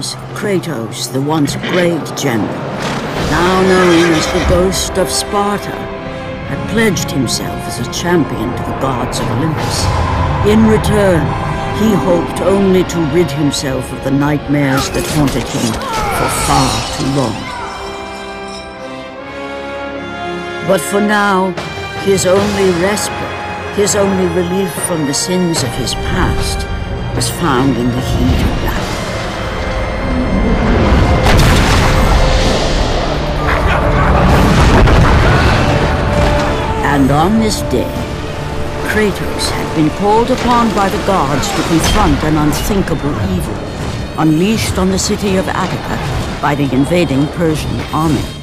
Kratos, the once great general, now known as the Ghost of Sparta, had pledged himself as a champion to the gods of Olympus. In return, he hoped only to rid himself of the nightmares that haunted him for far too long. But for now, his only respite, his only relief from the sins of his past, was found in the heat of battle. And on this day, Kratos had been called upon by the gods to confront an unthinkable evil, unleashed on the city of Attica by the invading Persian army.